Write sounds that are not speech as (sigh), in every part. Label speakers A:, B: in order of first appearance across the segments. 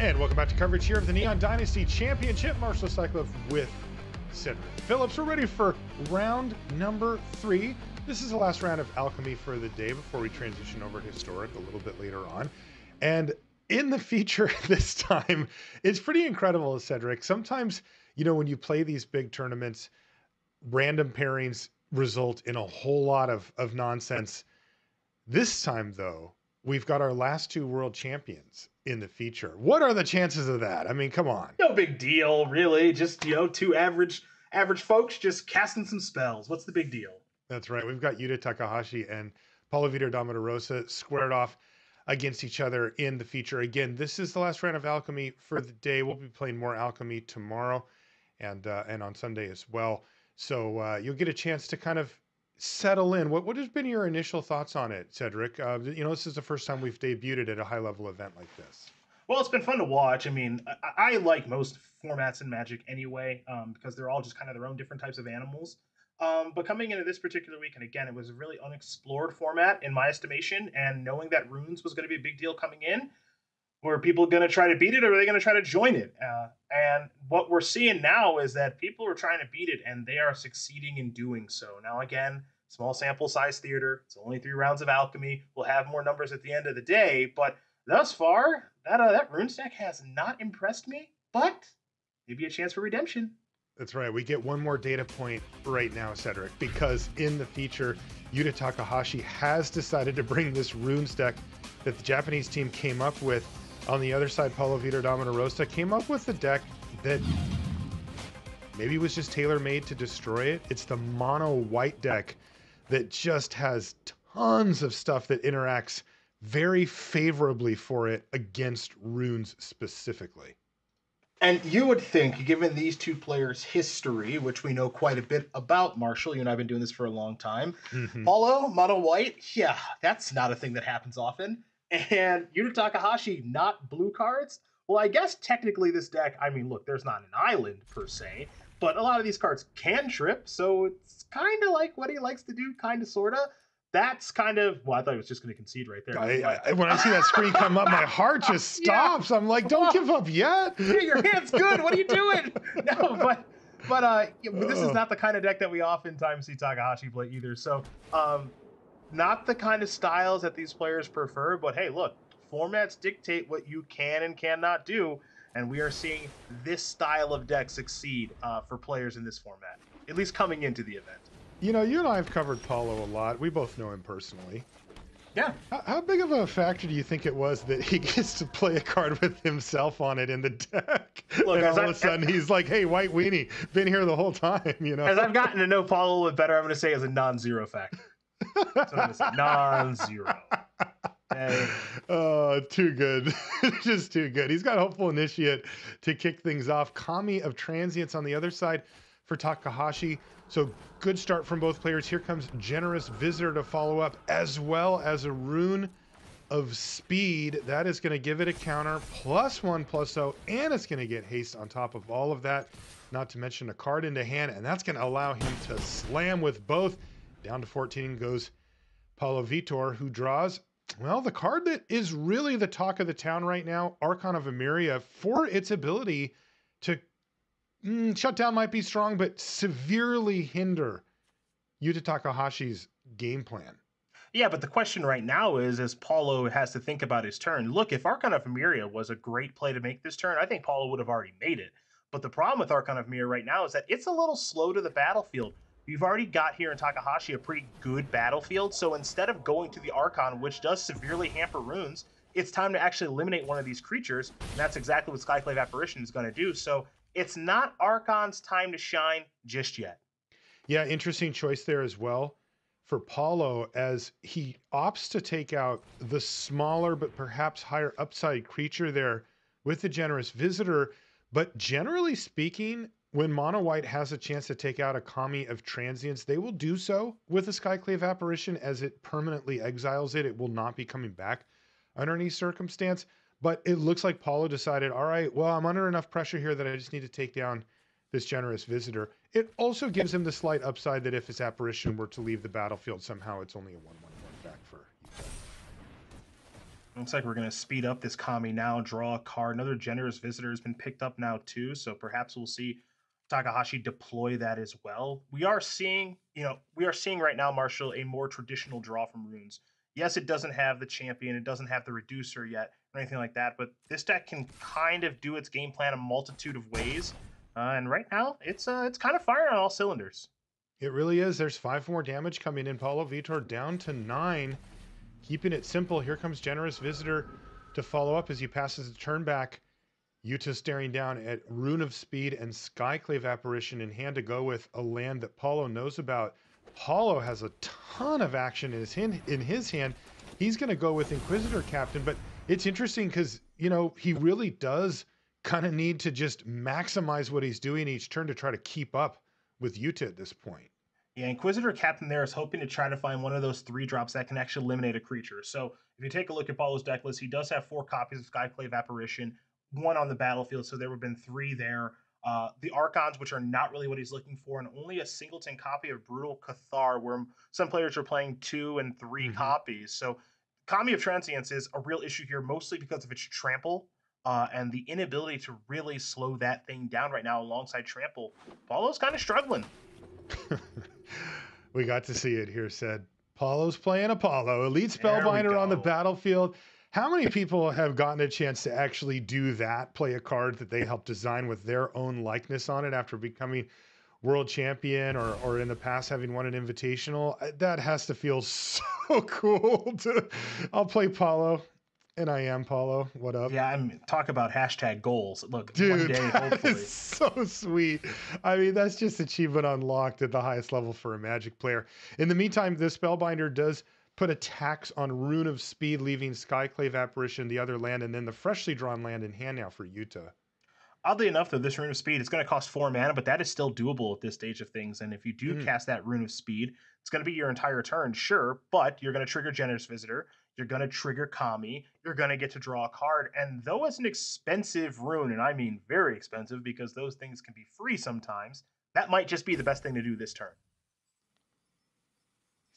A: And welcome back to coverage here of the Neon Dynasty Championship. Marshall Sutcliffe with Cedric Phillips. We're ready for round number three. This is the last round of Alchemy for the day before we transition over to Historic a little bit later on. And in the feature (laughs) this time, it's pretty incredible, Cedric. Sometimes, you know, when you play these big tournaments, random pairings result in a whole lot of, of nonsense. This time, though, we've got our last two world champions in the feature. What are the chances of that? I mean, come on.
B: No big deal, really. Just, you know, two average average folks just casting some spells. What's the big deal?
A: That's right. We've got Yuta Takahashi and Paulo Vitor Rosa squared off against each other in the feature. Again, this is the last round of Alchemy for the day. We'll be playing more Alchemy tomorrow and uh, and on Sunday as well. So uh, you'll get a chance to kind of settle in. What what has been your initial thoughts on it, Cedric? Uh, you know, this is the first time we've debuted at a high level event like this.
B: Well, it's been fun to watch. I mean, I, I like most formats in Magic anyway, um, because they're all just kind of their own different types of animals. Um, but coming into this particular week, and again, it was a really unexplored format in my estimation, and knowing that runes was going to be a big deal coming in, were people going to try to beat it, or are they going to try to join it? Uh, and what we're seeing now is that people are trying to beat it, and they are succeeding in doing so. Now, again, small sample size theater. It's only three rounds of alchemy. We'll have more numbers at the end of the day, but thus far, that uh, that rune stack has not impressed me. But maybe a chance for redemption.
A: That's right. We get one more data point right now, Cedric, because in the feature, Yuta Takahashi has decided to bring this rune deck that the Japanese team came up with. On the other side, Paulo Vitor Rosa came up with a deck that maybe was just tailor made to destroy it. It's the mono white deck that just has tons of stuff that interacts very favorably for it against runes specifically.
B: And you would think, given these two players' history, which we know quite a bit about, Marshall, you and I have been doing this for a long time. Mm-hmm. Paulo, mono white, yeah, that's not a thing that happens often. And (laughs) Yuta Takahashi, not blue cards. Well, I guess technically this deck, I mean, look, there's not an island per se, but a lot of these cards can trip, so it's kind of like what he likes to do, kind of, sort of that's kind of well, I thought he was just going to concede right there.
A: I, I, when I see that screen come up, my heart just (laughs) stops. Yeah. I'm like, don't give up yet. (laughs)
B: your hand's good. What are you doing? No, but but uh, this is not the kind of deck that we oftentimes see Takahashi play either. So, um, not the kind of styles that these players prefer. But hey, look, formats dictate what you can and cannot do, and we are seeing this style of deck succeed uh, for players in this format, at least coming into the event.
A: You know, you and I have covered Paulo a lot. We both know him personally.
B: Yeah.
A: How, how, big of a factor do you think it was that he (laughs) gets to play a card with himself on it in the deck? Look, and all I, of a sudden he's like, "Hey, White Weenie, been here the whole time." You know.
B: As I've gotten to know Paulo a little bit better, I'm going to say as a non-zero factor. I'm say. Non-zero. (laughs)
A: Oh, too good. (laughs) Just too good. He's got Hopeful Initiate to kick things off. Kami of Transience on the other side for Takahashi. So good start from both players. Here comes Generous Visitor to follow up, as well as a Rune of Speed. That is going to give it a counter, plus one, plus oh, and it's going to get haste on top of all of that. Not to mention a card into hand, and that's going to allow him to slam with both. Down to 14 goes Paulo Vitor, who draws, well, the card that is really the talk of the town right now, Archon of Emeria, for its ability to mm, shutdown might be strong, but severely hinder Yuta Takahashi's game plan.
B: Yeah, but the question right now is, as Paulo has to think about his turn. Look, if Archon of Emeria was a great play to make this turn, I think Paulo would have already made it. But the problem with Archon of Emeria right now is that it's a little slow to the battlefield. You've already got here in Takahashi a pretty good battlefield, so instead of going to the Archon, which does severely hamper runes, it's time to actually eliminate one of these creatures, and that's exactly what Skyclave Apparition is going to do. So it's not Archon's time to shine just yet.
A: Yeah, interesting choice there as well for Paulo as he opts to take out the smaller but perhaps higher upside creature there with the generous visitor. But generally speaking, when Mono White has a chance to take out a Kami of Transience, they will do so with a Skyclave Apparition as it permanently exiles it. It will not be coming back under any circumstance. But it looks like Paulo decided, all right, well, I'm under enough pressure here that I just need to take down this generous visitor. It also gives him the slight upside that if his apparition were to leave the battlefield, somehow it's only a 1 1 1 back for
B: Looks like we're going to speed up this Kami now, draw a card. Another generous visitor has been picked up now too, so perhaps we'll see Takahashi deploy that as well. We are seeing, you know, we are seeing right now, Marshall, a more traditional draw from runes. Yes, it doesn't have the champion, it doesn't have the reducer yet, or anything like that, but this deck can kind of do its game plan a multitude of ways. Uh, and right now, it's uh, it's kind of firing on all cylinders.
A: It really is. There's five more damage coming in. Paulo Vitor down to nine. Keeping it simple. Here comes Generous Visitor to follow up as he passes the turn back. Yuta staring down at Rune of Speed and Skyclave Apparition in hand to go with a land that Paulo knows about. Paulo has a ton of action in his hand. In his hand. He's going to go with Inquisitor Captain, but it's interesting because, you know, he really does kind of need to just maximize what he's doing each turn to try to keep up with Yuta at this point.
B: Yeah, Inquisitor Captain there is hoping to try to find one of those three drops that can actually eliminate a creature. So if you take a look at Paulo's deck list, he does have four copies of Skyclave Apparition, one on the battlefield, so there would have been three there. Uh, the Archons, which are not really what he's looking for, and only a singleton copy of Brutal Cathar, where some players are playing two and 3 mm-hmm. copies. So Kami of Transience is a real issue here, mostly because of its trample uh, and the inability to really slow that thing down right now alongside Trample. Paulo's kind of struggling. (laughs)
A: we got to see it here, said. Paulo's playing Apollo, elite spellbinder on the battlefield. How many people have gotten a chance to actually do that, play a card that they helped design with their own likeness on it after becoming world champion or, or in the past having won an invitational? Uh, that has to feel (laughs) so cool. To, I'll play Paulo. And I am Paulo. What up?
B: Yeah, I'm talk about hashtag goals. Look,
A: dude, one day, (laughs) hopefully. so sweet. I mean, that's just achievement unlocked at the highest level for a Magic player. In the meantime, this Spellbinder does put a tax on Rune of Speed, leaving Skyclave Apparition the other land, and then the freshly drawn land in hand now for Yuta.
B: Oddly enough, though, this Rune of Speed is going to cost four mana, but that is still doable at this stage of things. And if you do mm. cast that Rune of Speed, it's going to be your entire turn, sure, but you're going to trigger Generous Visitor. You're going to trigger Kami. You're going to get to draw a card. And though it's an expensive rune, and I mean very expensive because those things can be free sometimes, that might just be the best thing to do this turn.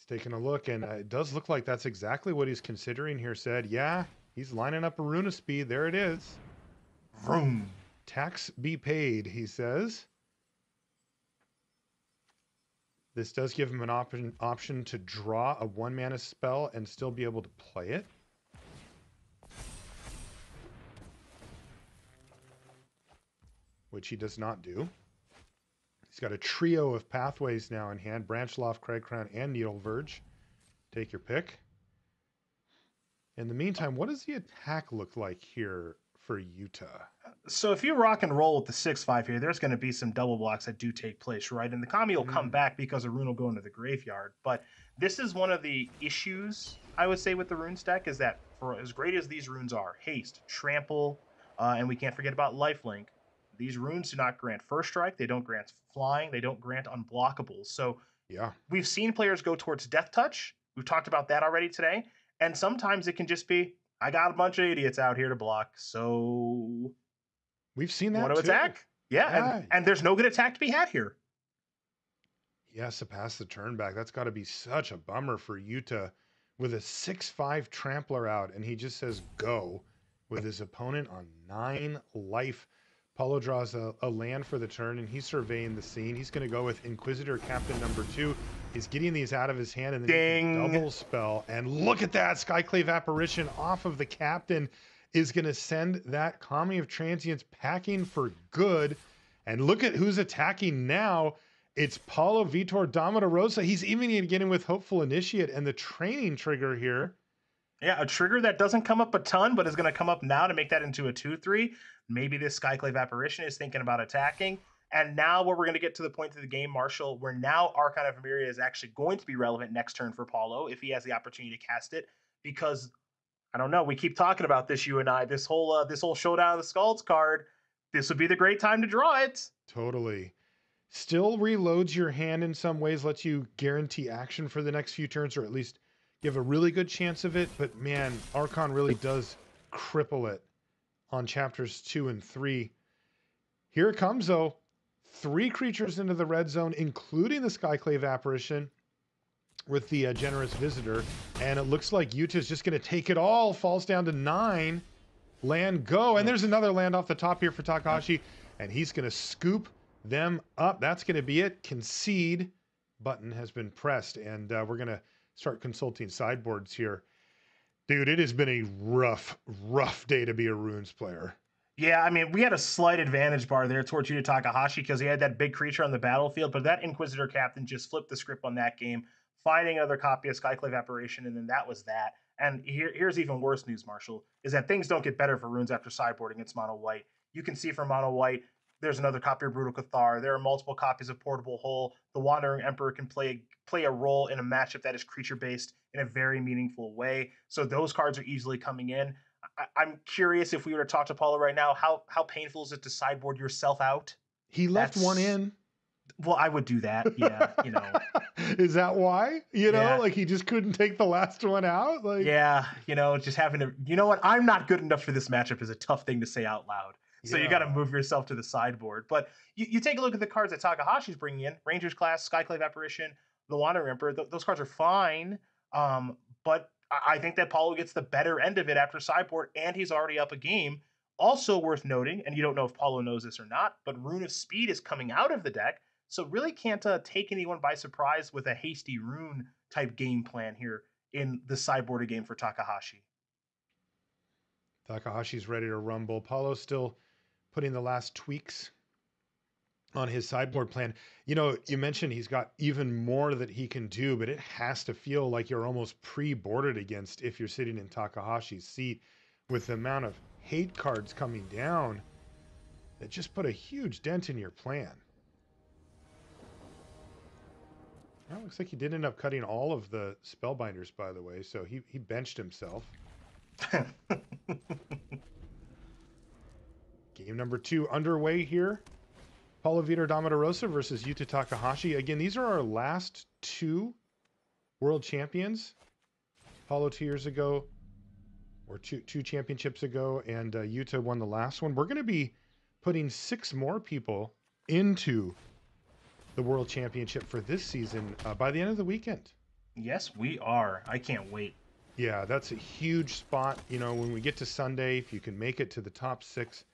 A: He's taking a look, and uh, it does look like that's exactly what he's considering here. Said, yeah, he's lining up a rune of speed. There it is.
B: Vroom.
A: Tax be paid, he says. This does give him an option option to draw a one mana spell and still be able to play it. Which he does not do. He's got a trio of pathways now in hand Branchloft, Cragcrown, and Needleverge. Take your pick. In the meantime, what does the attack look like here for Yuta?
B: So if you rock and roll with the six five here, there's going to be some double blocks that do take place, right? And the Kami will mm. come back because a rune will go into the graveyard. But this is one of the issues I would say with the rune stack is that for as great as these runes are, haste, trample, uh, and we can't forget about lifelink. These runes do not grant first strike. They don't grant flying. They don't grant unblockables. So
A: yeah,
B: we've seen players go towards death touch. We've talked about that already today. And sometimes it can just be I got a bunch of idiots out here to block, so
A: we've seen that.
B: Want to attack? Yeah, yeah. And, and, there's no good attack to be had here.
A: He has to pass the turn back. That's got to be such a bummer for Yuta with a six-five trampler out, and he just says go with his opponent on nine life. Paulo draws a, a, land for the turn and he's surveying the scene. He's going to go with Inquisitor Captain number two. He's getting these out of his hand and then double spell. And look at that Skyclave Apparition off of the Captain is going to send that Kami of Transience packing for good. And look at who's attacking now. It's Paulo Vitor Rosa. He's even getting with Hopeful Initiate and the training trigger here.
B: Yeah, a trigger that doesn't come up a ton, but is going to come up now to make that into a 2 3. Maybe this Skyclave Apparition is thinking about attacking. And now, where we're going to get to the point of the game, Marshall, where now Archon of Emeria is actually going to be relevant next turn for Paulo if he has the opportunity to cast it. Because I don't know, we keep talking about this, you and I. This whole uh, this whole showdown of the Skalds card. This would be the great time to draw it.
A: Totally. Still reloads your hand in some ways, lets you guarantee action for the next few turns, or at least give a really good chance of it. But man, Archon really does cripple it on chapters two and three. Here it comes, though. Three creatures into the red zone, including the Skyclave apparition. with the uh, generous visitor, and it looks like Yuta's just going to take it all. Falls down to nine. Land go, and there's another land off the top here for Takashi. and he's going to scoop them up. That's going to be it. Concede button has been pressed, and uh, we're going to start consulting sideboards here. Dude, it has been a rough, rough day to be a runes player.
B: Yeah, I mean, we had a slight advantage bar there towards Yuta Takahashi because he had that big creature on the battlefield, but that Inquisitor captain just flipped the script on that game, finding another copy of Skyclave Apparition, and then that was that. And here, here's even worse news, Marshall, is that things don't get better for runes after sideboarding. It's mono white. You can see for mono white, there's another copy of Brutal Cathar. There are multiple copies of Portable Hole. The Wandering Emperor can play play a role in a matchup that is creature based in a very meaningful way. So those cards are easily coming in. I, am curious if we were to talk to Paulo right now, how how painful is it to sideboard yourself out?
A: He left That's, one in.
B: Well, I would do that. Yeah, you know. (laughs)
A: Is that why? You know, yeah. like he just couldn't take the last one out. Like,
B: yeah, you know, just having to. You know what? I'm not good enough for this matchup is a tough thing to say out loud. So yeah. you got to move yourself to the sideboard. But you, you take a look at the cards that Takahashi's bringing in: Rangers class, Skyclave Apparition, the Wandering Emperor. Th- those cards are fine. Um, but I think that Paulo gets the better end of it after sideboard, and he's already up a game. Also worth noting, and you don't know if Paulo knows this or not, but Rune of Speed is coming out of the deck. So really can't uh, take anyone by surprise with a hasty rune type game plan here in the sideboard game for Takahashi.
A: Takahashi's ready to rumble. Paulo still putting the last tweaks on his sideboard plan. You know, you mentioned he's got even more that he can do, but it has to feel like you're almost pre-boarded against if you're sitting in Takahashi's seat with the amount of hate cards coming down that just put a huge dent in your plan. Well, looks like he did end up cutting all of the spellbinders, by the way, so he, he benched himself. (laughs) Game number two underway here. Paulo Vitor Damo da Rosa versus Yuta Takahashi. Again, these are our last two world champions. Paulo two years ago, or two two championships ago, and uh, Yuta won the last one. We're going to be putting six more people into the World Championship for this season uh, by the end of the weekend.
B: Yes, we are. I can't wait.
A: Yeah, that's a huge spot. You know, when we get to Sunday, if you can make it to the top six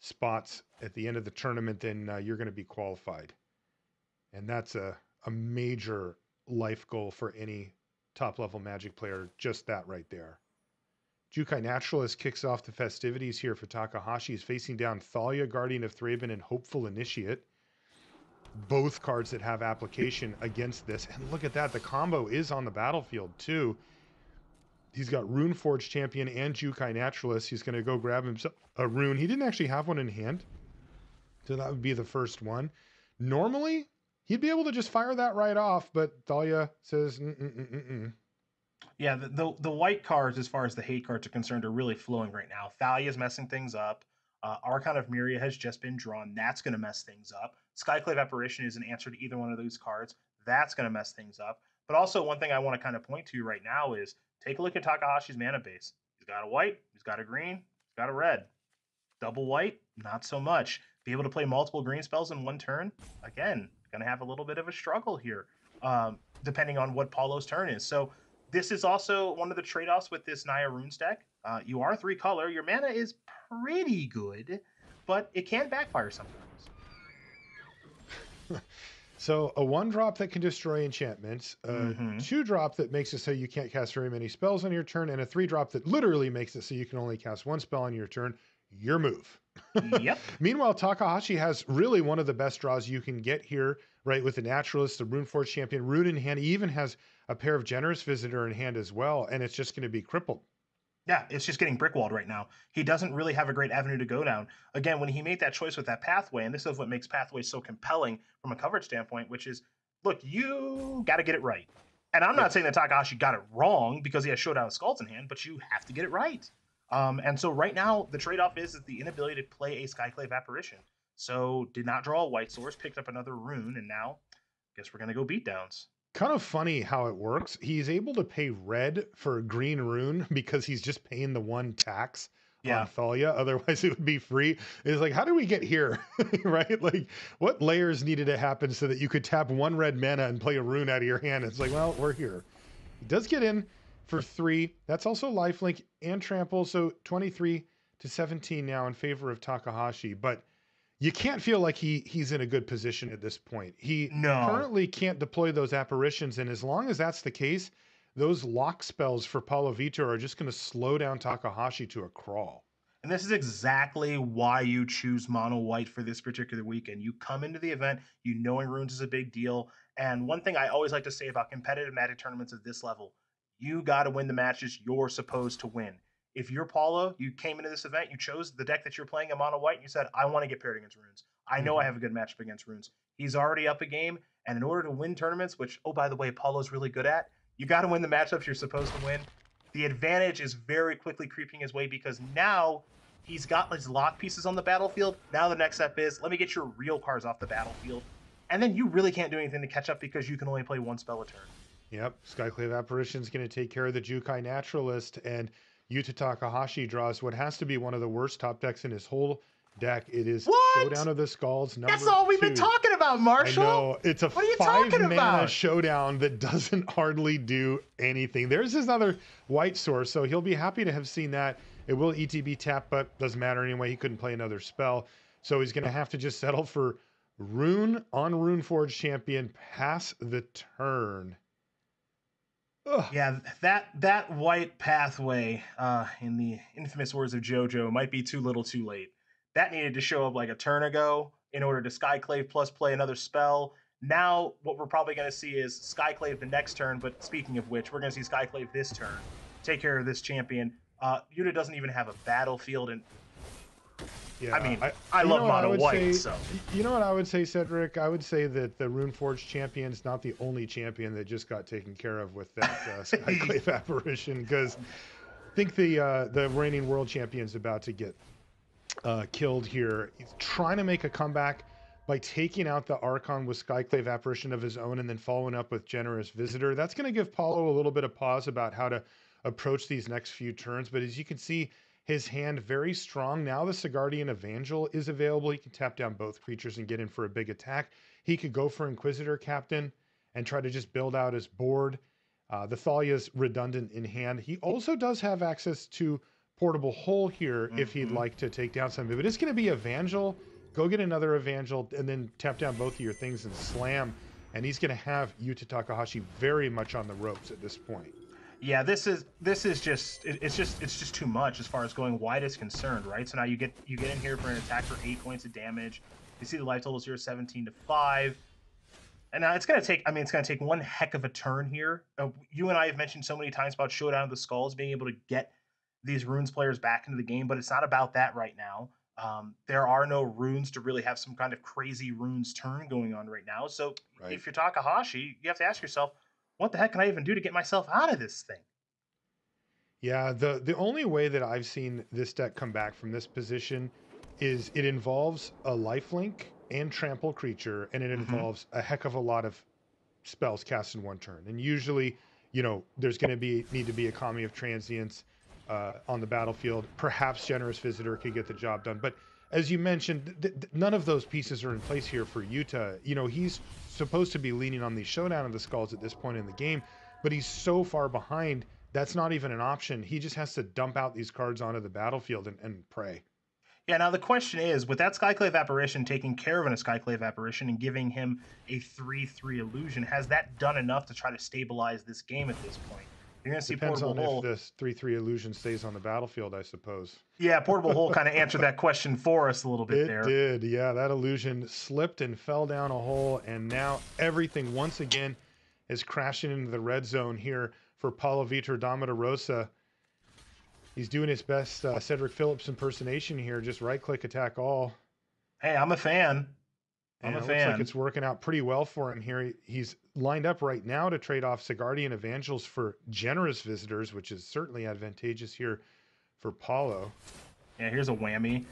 A: spots at the end of the tournament, then uh, you're going to be qualified. And that's a, a major life goal for any top level Magic player, just that right there. Jukai Naturalist kicks off the festivities here for Takahashi. He's facing down Thalia, Guardian of Thraben, and Hopeful Initiate both cards that have application against this. And look at that, the combo is on the battlefield too. He's got Runeforge Champion and Jukai Naturalist. He's going to go grab himself a rune. He didn't actually have one in hand, so that would be the first one. Normally, he'd be able to just fire that right off, but Thalia says, Mm-mm-mm-mm.
B: Yeah, the, the, the white cards, as far as the hate cards are concerned, are really flowing right now. Thalia's messing things up. Uh, Archon of Emeria has just been drawn. That's going to mess things up. Skyclave Apparition is an answer to either one of those cards. That's going to mess things up. But also, one thing I want to kind of point to right now is take a look at Takahashi's mana base. He's got a white, he's got a green, he's got a red. Double white, not so much. Be able to play multiple green spells in one turn, again, going to have a little bit of a struggle here, um, depending on what Paulo's turn is. So, this is also one of the trade offs with this Naya Runes deck. Uh, you are three color, your mana is pretty good, but it can backfire sometimes. (laughs)
A: so a one drop that can destroy enchantments, a mm-hmm. two drop that makes it so you can't cast very many spells on your turn, and a three drop that literally makes it so you can only cast one spell on your turn. Your move.
B: Yep. (laughs)
A: Meanwhile, Takahashi has really one of the best draws you can get here, right? With the Naturalist, the Runeforge Champion, Rune in hand. He even has a pair of Generous Visitor in hand as well, and it's just going to be crippled.
B: Yeah, it's just getting brickwalled right now. He doesn't really have a great avenue to go down. Again, when he made that choice with that pathway, and this is what makes pathways so compelling from a coverage standpoint, which is, look, you got to get it right. And I'm not saying that Takahashi got it wrong because he has Showdown of Skalds in hand, but you have to get it right. Um, and so right now, the trade-off is, is the inability to play a Skyclave Apparition. So did not draw a white source, picked up another rune, and now I guess we're going to go beatdowns
A: kind of funny how it works. He's able to pay red for a green rune (laughs) because he's just paying the one tax
B: Yeah.
A: on Thalia. (laughs) Otherwise, it would be free. It's like, how did we get here? (laughs) right? Like, what layers needed to happen so that you could tap one red mana and play a rune out of your hand? It's like, well, we're here. He does get in for three. That's also lifelink and trample. So 23 to 17 now in favor of Takahashi. But you can't feel like he he's in a good position at this point. He
B: No.
A: currently can't deploy those apparitions, and as long as that's the case, those lock spells for Paulo Vitor are just going to slow down Takahashi to a crawl.
B: And this is exactly why you choose mono white for this particular weekend. You come into the event, you knowing runes is a big deal. And one thing I always like to say about competitive magic tournaments of this level, you got to win the matches you're supposed to win. If you're Paulo, you came into this event, you chose the deck that you're playing in mono white, and you said, I want to get paired against runes. I know I
A: Mhm.
B: have a good matchup against runes. He's already up a game. And in order to win tournaments, which, oh, by the way, Paulo's really good at, you got to win the matchups you're supposed to win. The advantage is very quickly creeping his way because now he's got his lock pieces on the battlefield. Now the next step is let me get your real cards off the battlefield. And then you really can't do anything to catch up because you can only play one spell a turn.
A: Yep, Skyclave Apparition is going to take care of the Jukai Naturalist, and Yuta Takahashi draws what has to be one of the worst top decks in his whole deck. It is
B: What?
A: Showdown of the Skalds. Number
B: That's all we've been talking about, Marshall.
A: I know it's a
B: What are you
A: five
B: talking
A: mana
B: about?
A: showdown that doesn't (laughs) hardly do anything. There's his other white source, so he'll be happy to have seen that. It will ETB tap, but doesn't matter anyway. He couldn't play another spell, so he's going to have to just settle for Rune on Runeforge champion. Pass the turn. Ugh.
B: Yeah, that that white pathway, uh, in the infamous words of JoJo, might be too little, too late. That needed to show up like a turn ago in order to Skyclave plus play another spell. Now, what we're probably going to see is Skyclave the next turn. But speaking of which, we're going to see Skyclave this turn, take care of this champion. Uh, Yuta doesn't even have a battlefield, and
A: Yeah,
B: I mean, I,
A: you
B: love
A: know
B: mono
A: would
B: white.
A: say-
B: so
A: You know what I would say, Cedric? I would say that the Runeforge champion's not the only champion that just got taken care of with that uh, (laughs) Skyclave apparition, because I think the uh, the reigning world champion's about to get uh, killed here. He's trying to make a comeback by taking out the Archon with Skyclave apparition of his own and then following up with Generous Visitor. That's going to give Paulo a little bit of pause about how to approach these next few turns. But as you can see, his hand very strong. Now the Sigardian Evangel is available. He can tap down both creatures and get in for a big attack. He could go for Inquisitor Captain and try to just build out his board. Uh, the Thalia's redundant in hand. He also does have access to Portable Hole here if he'd
B: Mhm.
A: like to take down something. But it's going to be Evangel. Go get another Evangel and then tap down both of your things and slam. And he's going to have Yuta Takahashi very much on the ropes at this point.
B: Yeah, this is this is just it, it's just it's just too much as far as going wide is concerned, right? So now you get you get in here for an attack for eight points of damage. You see the life totals here, seventeen to five. And now it's gonna take. I mean, it's gonna take one heck of a turn here. Uh, you and I have mentioned so many times about Showdown of the Skalds being able to get these runes players back into the game, but it's not about that right now. Um, there are no runes to really have some kind of crazy runes turn going on right now. So
A: Right.
B: if you're Takahashi, you have to ask yourself, what the heck can I even do to get myself out of this thing?
A: Yeah, the the only way that I've seen this deck come back from this position is it involves a lifelink and trample creature, and it
B: Mhm.
A: involves a heck of a lot of spells cast in one turn. And usually, you know, there's going to be need to be a Kami of Transience uh, on the battlefield. Perhaps Generous Visitor could get the job done, but as you mentioned, th- th- none of those pieces are in place here for Yuta. You know, he's supposed to be leaning on the showdown of the Skalds at this point in the game, but he's so far behind. That's not even an option. He just has to dump out these cards onto the battlefield and, and pray.
B: Yeah, now the question is, with that Skyclave apparition taking care of an Skyclave apparition and giving him a 3-3 illusion, has that done enough to try to stabilize this game at this point? You're gonna see
A: Depends
B: Portable
A: on
B: Hole.
A: if this three three illusion stays on the battlefield, I suppose.
B: Yeah, Portable Hole kind of (laughs) answered that question for us a little bit
A: It
B: there.
A: It did, yeah. That illusion slipped and fell down a hole, and now everything once again is crashing into the red zone here for Paulo Vitor Rosa. He's doing his best uh, Cedric Phillips impersonation here, just right click attack all.
B: Hey, I'm a fan. I'm
A: And
B: a
A: it looks like it's working out pretty well for him here. He- He's lined up right now to trade off Sigardian Evangels for generous visitors, which is certainly advantageous here for Paulo.
B: Yeah, here's a whammy.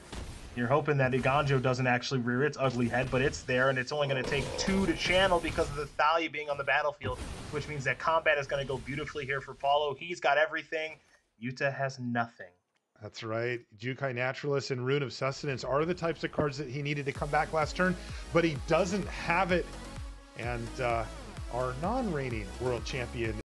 B: You're hoping that Eiganjo doesn't actually rear its ugly head, but it's there, and it's only going to take two to channel because of the Thalia being on the battlefield, which means that combat is going to go beautifully here for Paulo. He's got everything. Yuta has nothing.
A: That's right. Jukai Naturalist and Rune of Sustenance are the types of cards that he needed to come back last turn, but he doesn't have it. And uh, our non reigning world champion